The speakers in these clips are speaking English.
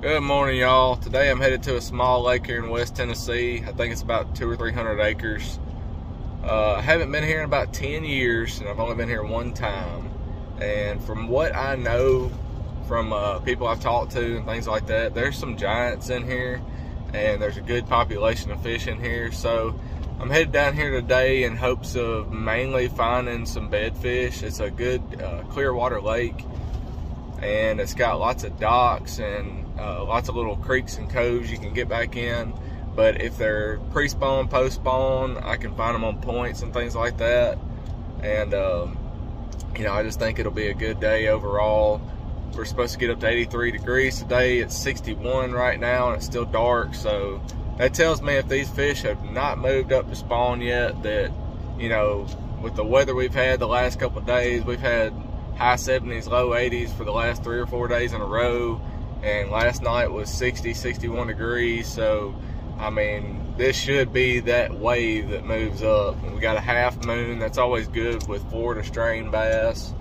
Good morning, y'all. Today I'm headed to a small lake here in West Tennessee. I think it's about two or three hundred acres. Uh, I haven't been here in about 10 years, and I've only been here one time. And from what I know from uh, people I've talked to and things like that, there's some giants in here, and there's a good population of fish in here. So I'm headed down here today in hopes of mainly finding some bedfish. It's a good uh, clear water lake, and it's got lots of docks and uh, lots of little creeks and coves you can get back in. But if they're pre-spawn, post-spawn, I can find them on points and things like that. And, um, you know, I just think it'll be a good day overall. We're supposed to get up to 83 degrees today. It's 61 right now and it's still dark. So that tells me if these fish have not moved up to spawn yet that, you know, with the weather we've had the last couple days, we've had high 70s, low 80s for the last three or four days in a row. And last night was 60 61 degrees. So i mean this should be that wave that moves up. We got a half moon that's always good with florida strain bass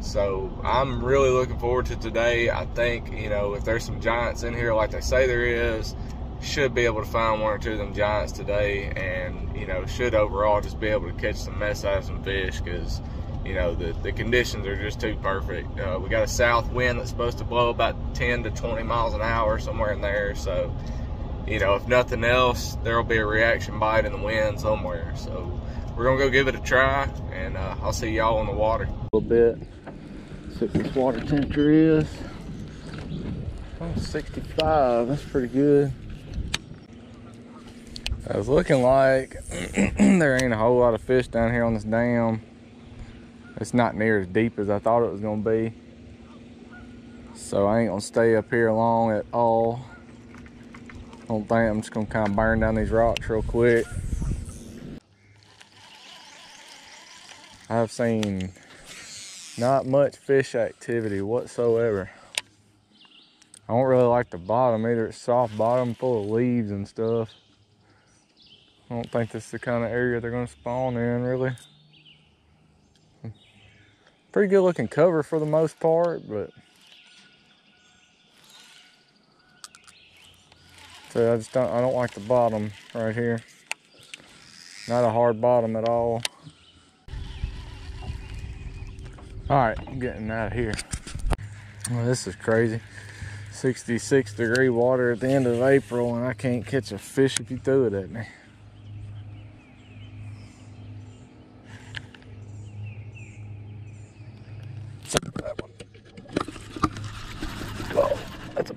so i'm really looking forward to today. I think you know if there's some giants in here like they say there is should be able to find one or two of them giants today. And you know should overall just be able to catch some mess out of some fish because you know, the, the conditions are just too perfect. Uh, we got a south wind that's supposed to blow about 10 to 20 miles an hour, somewhere in there. So, you know, if nothing else, there'll be a reaction bite in the wind somewhere. So we're gonna go give it a try and uh, I'll see y'all on the water. A little bit, see what this water temperature is. Oh, 65, that's pretty good. I was looking like there ain't a whole lot of fish down here on this dam it's not near as deep as I thought it was gonna be. So I ain't gonna stay up here long at all. I don't think I'm just gonna kind of burn down these rocks real quick. I've seen not much fish activity whatsoever. I don't really like the bottom either. It's soft bottom full of leaves and stuff. I don't think this is the kind of area they're gonna spawn in really pretty good looking cover for the most part, but so I just don't I don't like the bottom right here. Not a hard bottom at all. All right, I'm getting out of here. Well, this is crazy. 66 degree water at the end of April and I can't catch a fish if you threw it at me.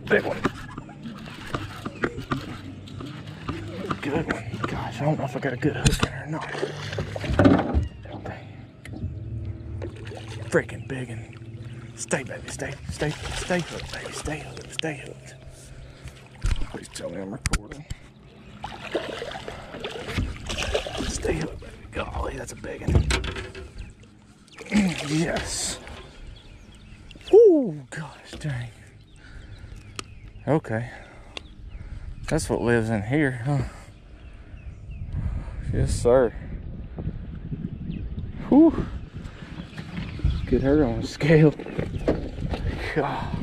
big one. Good one. Gosh, I don't know if I got a good hook in or not. Freaking big one. Stay, baby, stay, stay, stay hooked, baby, stay hooked, stay hooked. Please tell me I'm recording. Stay hooked, baby. Golly, that's a big one. yes. Oh gosh dang. Okay. That's what lives in here, huh? Yes, sir. Whew. Get her on a scale. God.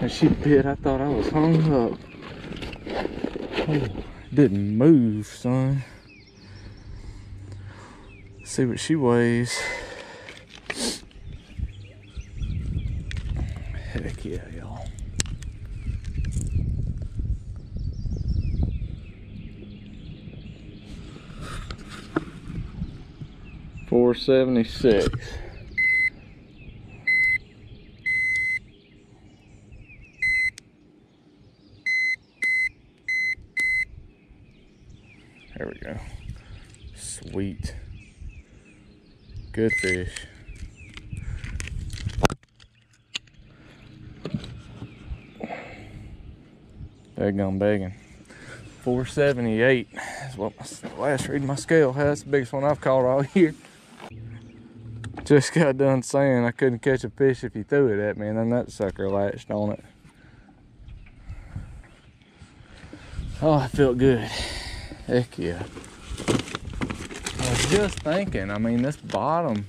And she bit, I thought I was hung up. Oh, didn't move, son. Let's see what she weighs. Heck yeah, y'all. 476. There we go. Sweet. Good fish. Daggone begging. 478 is what my last read my scale has. The biggest one I've caught all year just got done saying I couldn't catch a fish if you threw it at me, and then that sucker latched on it. Oh, I felt good. Heck yeah. I was just thinking, I mean, this bottom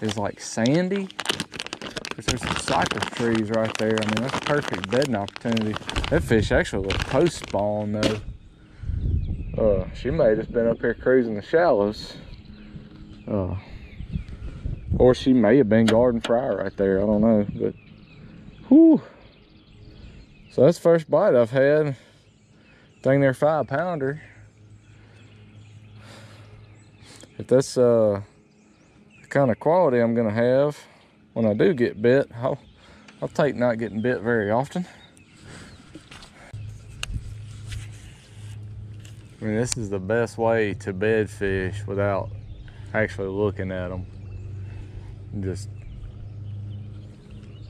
is like sandy. There's some cypress trees right there. I mean, that's a perfect bedding opportunity. That fish actually looks post spawn though. Uh, she may have just been up here cruising the shallows. Uh, or she may have been garden fry right there. I don't know, but whew. So that's the first bite I've had. Dang near five pounder. If that's uh, the kind of quality I'm gonna have when I do get bit, I'll, I'll take not getting bit very often. I mean, this is the best way to bed fish without actually looking at them. Just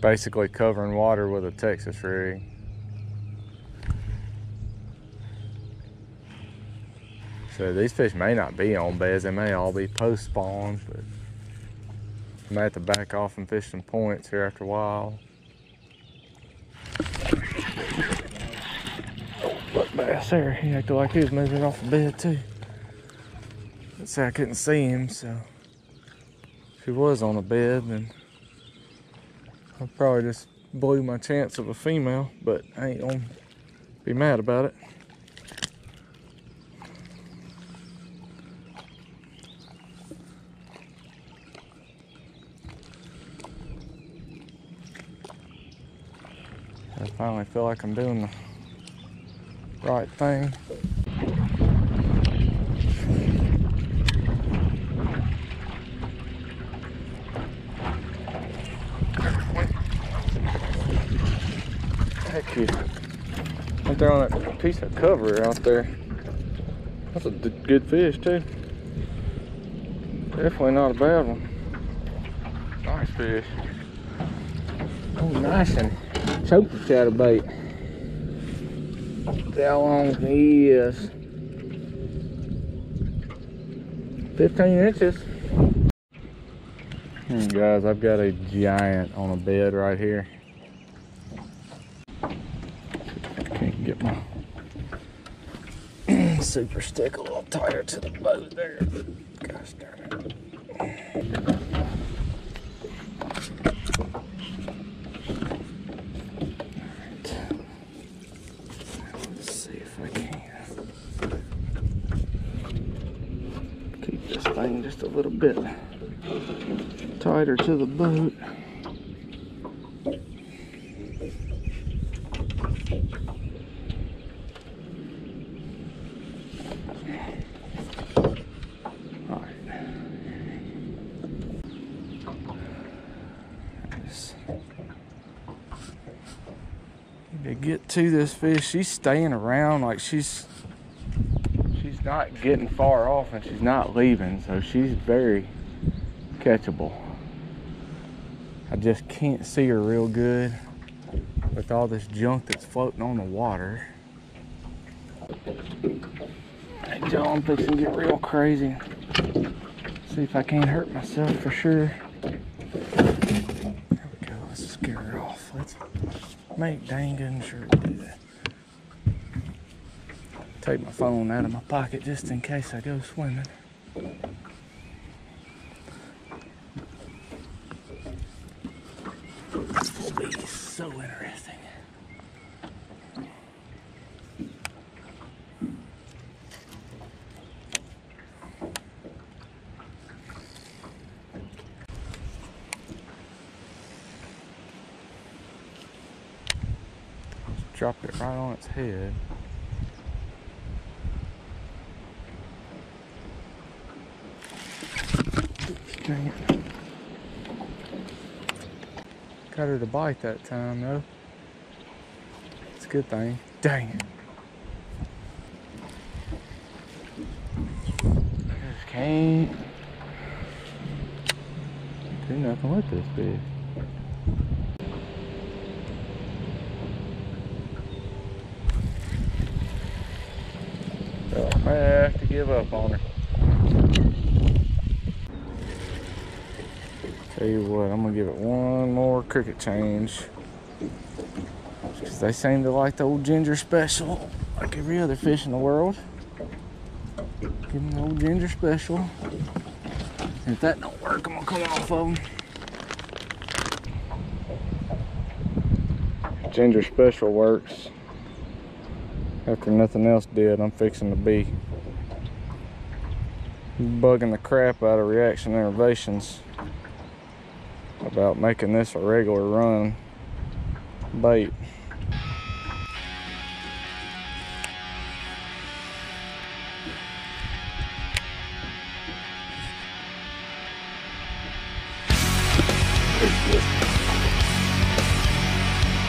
basically covering water with a Texas rig. So these fish may not be on beds, they may all be post spawn, but I may have to back off and fish some points here after a while. Look bass there, he acted like he was moving off the bed too. Let's say I couldn't see him, so if he was on a bed, then I probably just blew my chance of a female, but I ain't gonna be mad about it. I finally feel like I'm doing the right thing. Heck yeah. Right there on that piece of cover out there. That's a good fish too. Definitely not a bad one. Nice fish. Oh, nice and choke the chatterbait. See how long he is. 15 inches. Hmm, guys, I've got a giant on a bed right here. Can't get my super stick a little tighter to the boat there. Gosh darn it. Let's see if I can keep this thing just a little bit tighter to the boat. To get to this fish. She's staying around like she's she's not getting far off and she's not leaving, so she's very catchable. I just can't see her real good with all this junk that's floating on the water. Hey, John, fixing to get real crazy. See if I can't hurt myself for sure. There we go. Let's scare off. Let's make dang good sure to do that. Take my phone out of my pocket just in case I go swimming. This will be so interesting. Drop it right on its head. Dang it. Got her to bite that time though. It's a good thing. Dang it. Just can't do nothing with this fish. So I may have to give up on her. Tell you what, I'm gonna give it one more cricket change. Because they seem to like the old ginger special, like every other fish in the world. Give them the old ginger special. And if that don't work, I'm gonna come off of them. Ginger Special works. After nothing else did, I'm fixing to be bugging the crap out of Reaction Innovations about making this a regular run bait.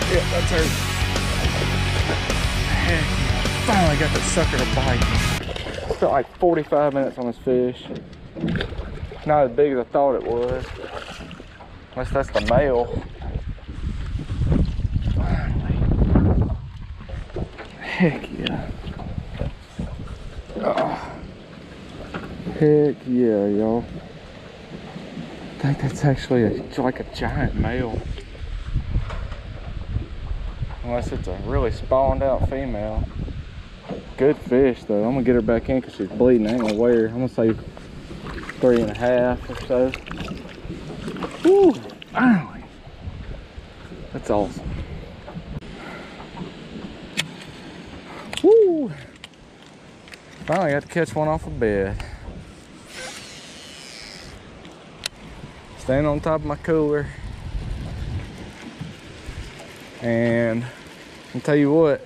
Yeah, that's her. Heck, finally got that sucker to bite. Spent like 45 minutes on this fish. Not as big as I thought it was. Unless that's the male. Heck yeah. Oh. Heck yeah, y'all. I think that's actually a, like a giant male. Unless it's a really spawned out female. Good fish though. I'm gonna get her back in because she's bleeding. I ain't gonna weigh. I'm gonna say three and a half or so. Woo! Finally. That's awesome. Woo! Finally got to catch one off a bed. Staying on top of my cooler. And I'll tell you what,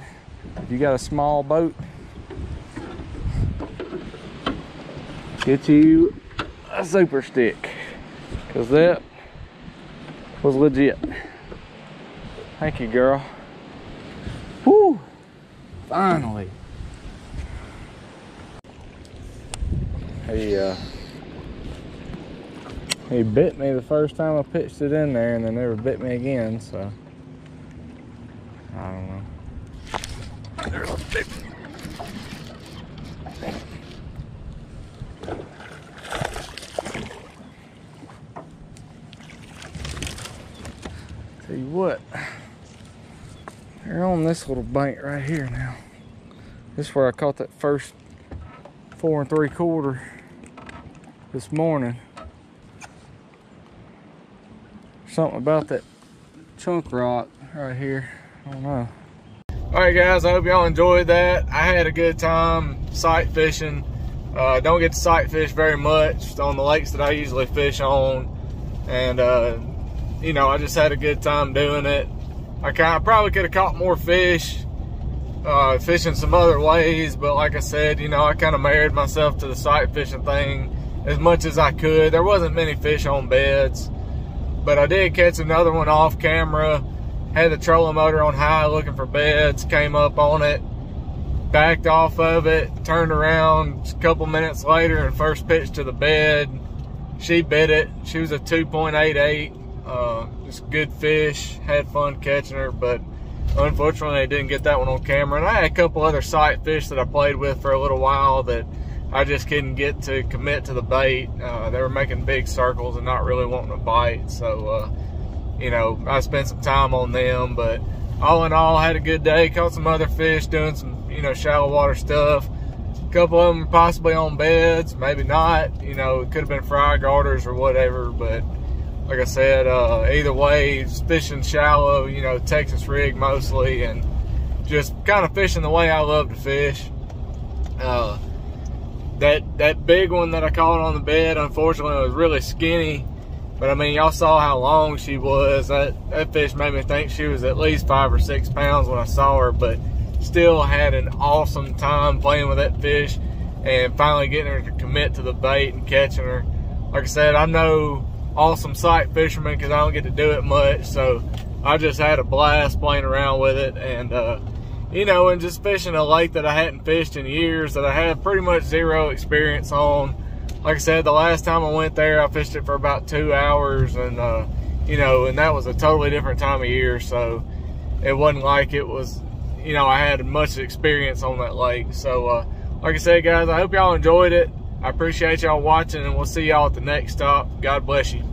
if you got a small boat, get you a super stick. Cause that was legit. Thank you, girl. Woo! Finally. He uh he bit me the first time I pitched it in there and then never bit me again, so I don't know. There's a big Tell you what, they're on this little bank right here now. This is where I caught that first four and three quarter this morning. Something about that chunk rock right here. I don't know. All right, guys, I hope y'all enjoyed that. I had a good time sight fishing. Uh, don't get to sight fish very much on the lakes that I usually fish on. And, uh, you know, I just had a good time doing it. I kind of probably could have caught more fish uh, fishing some other ways, but like I said, you know, I kind of married myself to the sight fishing thing as much as I could. There wasn't many fish on beds, but I did catch another one off camera. Had the trolling motor on high looking for beds, came up on it, backed off of it, turned around a couple minutes later and first pitched to the bed. She bit it. She was a 2.88. Uh, just good fish. Had fun catching her, but unfortunately I didn't get that one on camera. And I had a couple other sight fish that I played with for a little while that I just couldn't get to commit to the bait. Uh, they were making big circles and not really wanting to bite. So, uh, you know, I spent some time on them. But all in all, had a good day. Caught some other fish doing some, you know, shallow water stuff. A couple of them possibly on beds, maybe not. You know, it could have been fry garters or whatever. But like I said, uh, either way, fishing shallow, you know, Texas rig mostly, and just kind of fishing the way I love to fish. Uh, that that big one that I caught on the bed, unfortunately, was really skinny. But I mean, y'all saw how long she was. That that fish made me think she was at least five or six pounds when I saw her. But still had an awesome time playing with that fish, and finally getting her to commit to the bait and catching her. Like I said, I'm no awesome sight fisherman because I don't get to do it much. So I just had a blast playing around with it, and uh, you know, and just fishing a lake that I hadn't fished in years that I had pretty much zero experience on. Like I said, the last time I went there, I fished it for about two hours, and uh, you know, and that was a totally different time of year. So it wasn't like it was, you know, I had much experience on that lake. So, uh, like I said, guys, I hope y'all enjoyed it. I appreciate y'all watching, and we'll see y'all at the next stop. God bless you.